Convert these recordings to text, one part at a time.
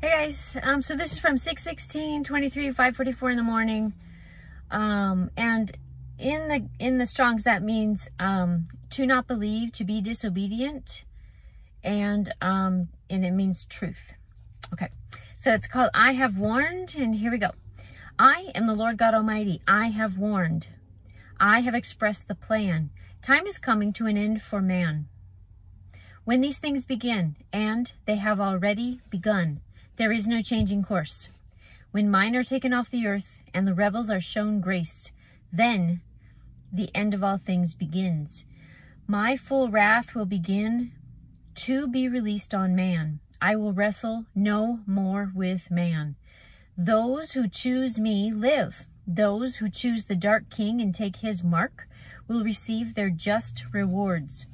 Hey guys, um, so this is from 616, 23, 544 in the morning. Um, and in the in the Strongs that means um, to not believe, to be disobedient, and um, and it means truth. Okay, so it's called I have warned, and here we go. I am the Lord God Almighty. I have warned. I have expressed the plan. Time is coming to an end for man. When these things begin, and they have already begun, there is no changing course. When mine are taken off the earth, and the rebels are shown grace, then the end of all things begins. My full wrath will begin to be released on man. I will wrestle no more with man. Those who choose me live. Those who choose the dark king and take his mark will receive their just rewards.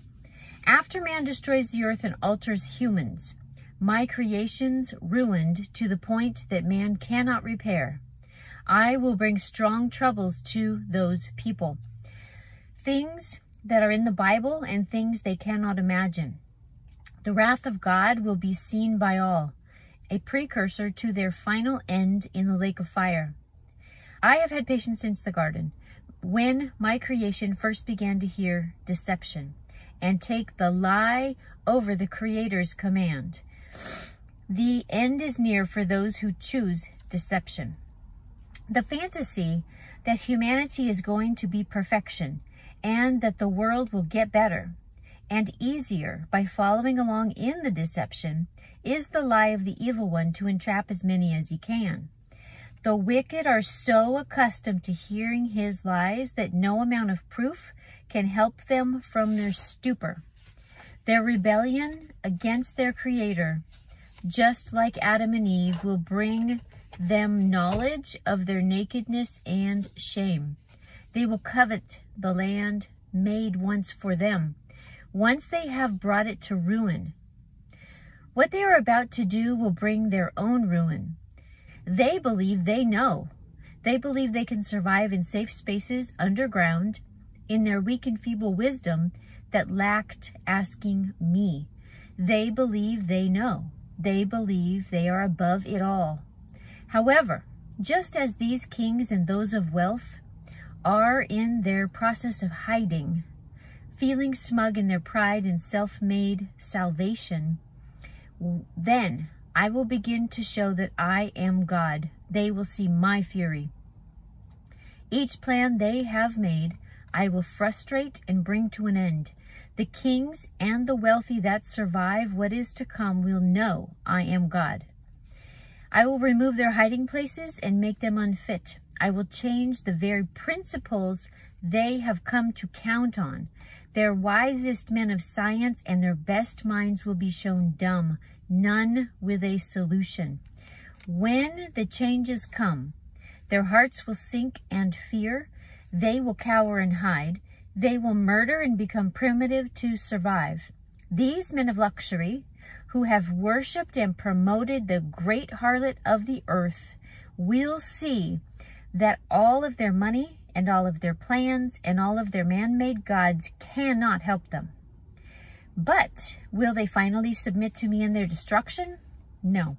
After man destroys the earth and alters humans, my creations ruined to the point that man cannot repair, I will bring strong troubles to those people. Things that are in the Bible and things they cannot imagine. The wrath of God will be seen by all, a precursor to their final end in the lake of fire. I have had patience since the garden, when my creation first began to hear deception and take the lie over the Creator's command. The end is near for those who choose deception. The fantasy that humanity is going to be perfection and that the world will get better and easier by following along in the deception is the lie of the evil one to entrap as many as he can. The wicked are so accustomed to hearing his lies that no amount of proof can help them from their stupor. Their rebellion against their Creator, just like Adam and Eve, will bring them knowledge of their nakedness and shame. They will covet the land made once for them, once they have brought it to ruin. What they are about to do will bring their own ruin. They believe they know. They believe they can survive in safe spaces underground. In their weak and feeble wisdom, that lacked asking me. They believe they know. They believe they are above it all. However, just as these kings and those of wealth are in their process of hiding, feeling smug in their pride and self-made salvation, then I will begin to show that I am God. They will see my fury. Each plan they have made, I will frustrate and bring to an end. The kings and the wealthy that survive what is to come will know I am God. I will remove their hiding places and make them unfit. I will change the very principles they have come to count on. Their wisest men of science and their best minds will be shown dumb, none with a solution. When the changes come, their hearts will sink and fear. They will cower and hide. They will murder and become primitive to survive. These men of luxury, who have worshipped and promoted the great harlot of the earth, will see that all of their money and all of their plans and all of their man-made gods cannot help them. But will they finally submit to me in their destruction? No.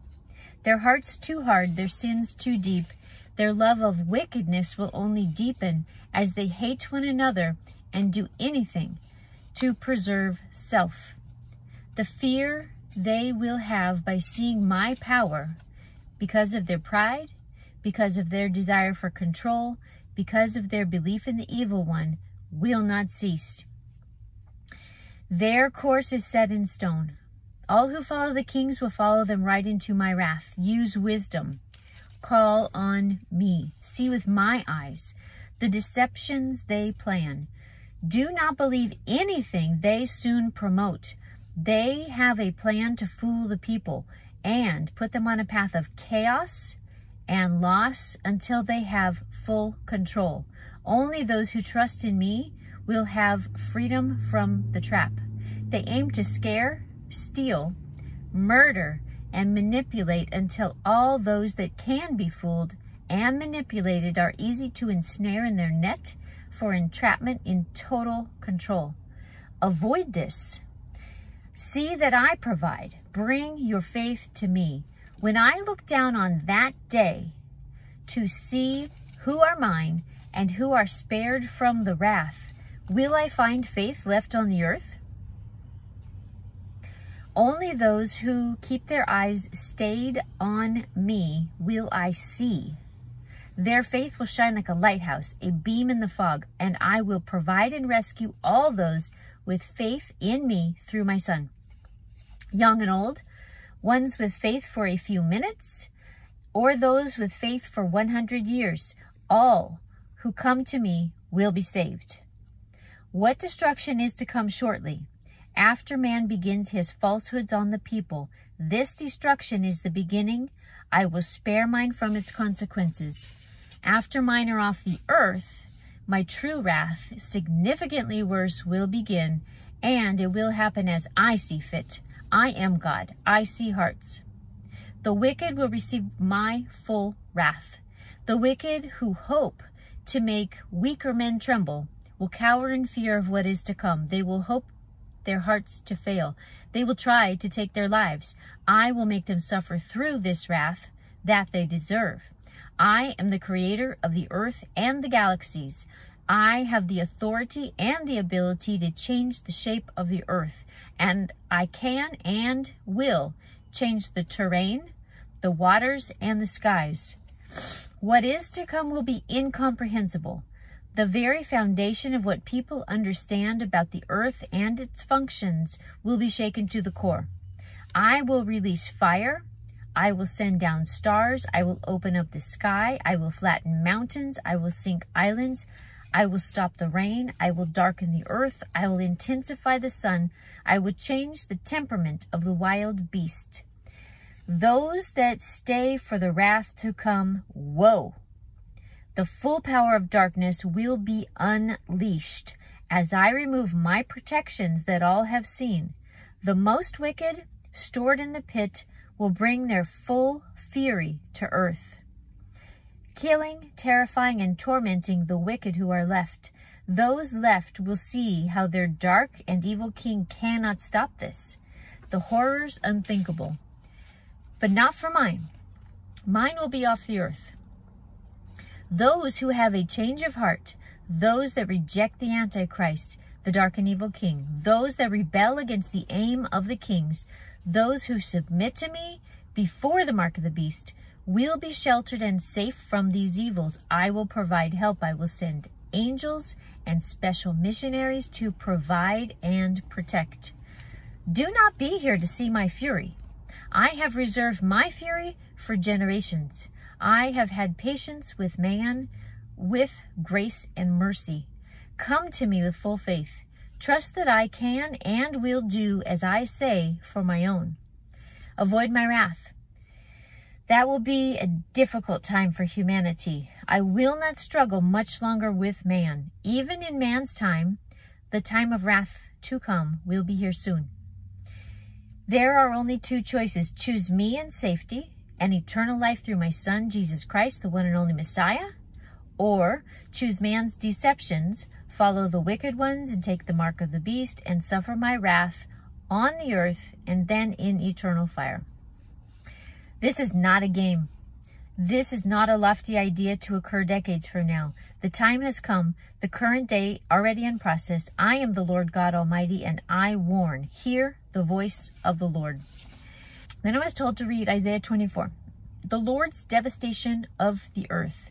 Their hearts too hard, their sins too deep, their love of wickedness will only deepen as they hate one another and do anything to preserve self. The fear they will have by seeing my power because of their pride, because of their desire for control, because of their belief in the evil one, will not cease. Their course is set in stone. All who follow the kings will follow them right into my wrath. Use wisdom. Call on me. See with my eyes the deceptions they plan. Do not believe anything they soon promote. They have a plan to fool the people and put them on a path of chaos and loss until they have full control. Only those who trust in me will have freedom from the trap. They aim to scare, steal, murder, and manipulate until all those that can be fooled and manipulated are easy to ensnare in their net for entrapment in total control. Avoid this. See that I provide. Bring your faith to me. When I look down on that day to see who are mine and who are spared from the wrath, will I find faith left on the earth? Only those who keep their eyes stayed on me will I see. Their faith will shine like a lighthouse, a beam in the fog, and I will provide and rescue all those with faith in me through my Son. Young and old, ones with faith for a few minutes, or those with faith for 100 years, all who come to me will be saved. What destruction is to come shortly? After man begins his falsehoods on the people, this destruction is the beginning. I will spare mine from its consequences. After mine are off the earth, my true wrath, significantly worse, will begin, and it will happen as I see fit. I am God. I see hearts. The wicked will receive my full wrath. The wicked who hope to make weaker men tremble will cower in fear of what is to come. They will hope their hearts to fail. They will try to take their lives. I will make them suffer through this wrath that they deserve. I am the creator of the earth and the galaxies. I have the authority and the ability to change the shape of the earth, and I can and will change the terrain, the waters, and the skies. What is to come will be incomprehensible. The very foundation of what people understand about the earth and its functions will be shaken to the core. I will release fire, I will send down stars. I will open up the sky. I will flatten mountains. I will sink islands. I will stop the rain. I will darken the earth. I will intensify the sun. I will change the temperament of the wild beast. Those that stay for the wrath to come, woe! The full power of darkness will be unleashed as I remove my protections that all have seen. The most wicked, stored in the pit, will bring their full fury to earth, killing, terrifying, and tormenting the wicked who are left. Those left will see how their dark and evil king cannot stop this. The horrors unthinkable. But not for mine. Mine will be off the earth. Those who have a change of heart, those that reject the Antichrist, the dark and evil king, those that rebel against the aim of the kings, those who submit to me before the mark of the beast will be sheltered and safe from these evils. I will provide help. I will send angels and special missionaries to provide and protect. Do not be here to see my fury. I have reserved my fury for generations. I have had patience with man, with grace and mercy. Come to me with full faith. Trust that I can and will do as I say for my own. Avoid my wrath. That will be a difficult time for humanity. I will not struggle much longer with man. Even in man's time, the time of wrath to come will be here soon. There are only two choices. Choose me in safety and eternal life through my Son, Jesus Christ, the one and only Messiah, or choose man's deceptions, follow the wicked ones, and take the mark of the beast, and suffer my wrath on the earth and then in eternal fire. This is not a game. This is not a lofty idea to occur decades from now. The time has come, the current day already in process. I am the Lord God Almighty, and I warn. Hear the voice of the Lord. Then I was told to read Isaiah 24. The Lord's devastation of the earth.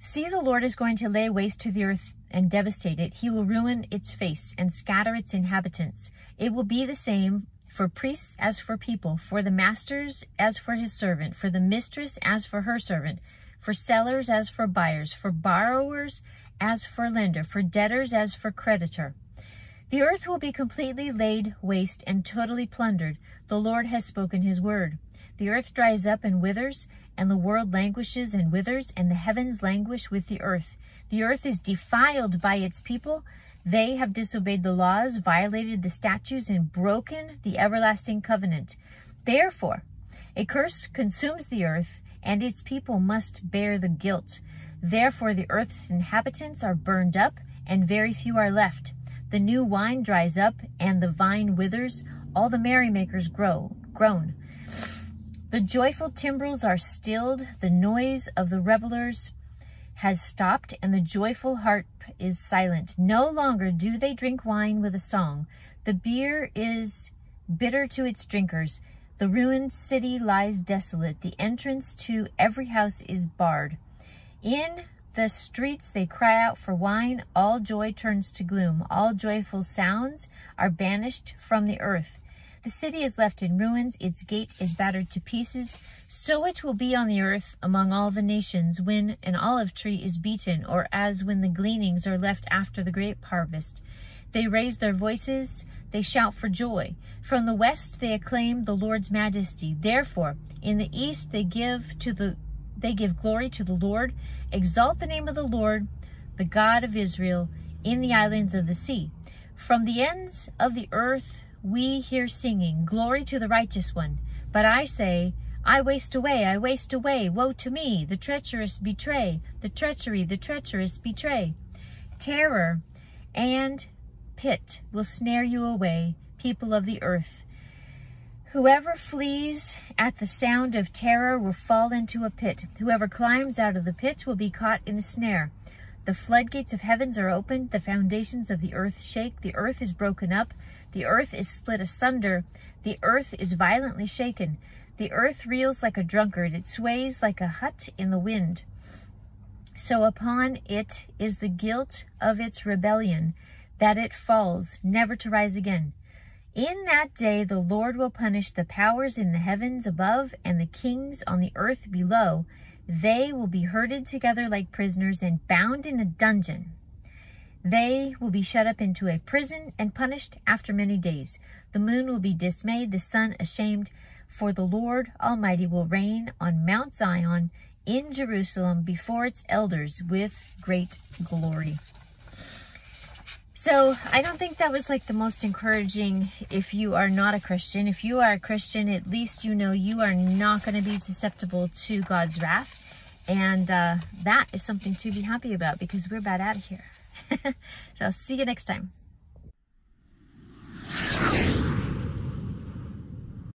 See, the Lord is going to lay waste to the earth and devastate it. He will ruin its face and scatter its inhabitants. It will be the same for priests as for people, for the masters as for his servant, for the mistress as for her servant, for sellers as for buyers, for borrowers as for lender, for debtors as for creditor. The earth will be completely laid waste and totally plundered. The Lord has spoken his word. The earth dries up and withers, and the world languishes and withers, and the heavens languish with the earth. The earth is defiled by its people. They have disobeyed the laws, violated the statutes, and broken the everlasting covenant. Therefore, a curse consumes the earth, and its people must bear the guilt. Therefore, the earth's inhabitants are burned up, and very few are left. The new wine dries up, and the vine withers. All the merrymakers grow, groan. The joyful timbrels are stilled, the noise of the revelers has stopped, and the joyful harp is silent. No longer do they drink wine with a song. The beer is bitter to its drinkers. The ruined city lies desolate. The entrance to every house is barred. In the streets they cry out for wine. All joy turns to gloom. All joyful sounds are banished from the earth. The city is left in ruins. Its gate is battered to pieces. So it will be on the earth among all the nations when an olive tree is beaten, or as when the gleanings are left after the grape harvest. They raise their voices, they shout for joy. From the west they acclaim the Lord's majesty. Therefore, in the east they give to the they give glory to the Lord. Exalt the name of the Lord, the God of Israel, in the islands of the sea. From the ends of the earth we hear singing, Glory to the righteous one. But I say, I waste away, I waste away, woe to me, the treacherous betray, the treachery, the treacherous betray. Terror and pit will snare you away, people of the earth. Whoever flees at the sound of terror will fall into a pit. Whoever climbs out of the pit will be caught in a snare. The floodgates of heavens are opened, the foundations of the earth shake, the earth is broken up, the earth is split asunder, the earth is violently shaken. The earth reels like a drunkard, it sways like a hut in the wind. So upon it is the guilt of its rebellion that it falls, never to rise again. In that day the Lord will punish the powers in the heavens above and the kings on the earth below. They will be herded together like prisoners and bound in a dungeon. They will be shut up into a prison and punished after many days. The moon will be dismayed, the sun ashamed, for the Lord Almighty will reign on Mount Zion in Jerusalem before its elders with great glory. So I don't think that was like the most encouraging if you are not a Christian. If you are a Christian, at least you know you are not going to be susceptible to God's wrath. And uh, that is something to be happy about because we're about out of here. so I'll see you next time.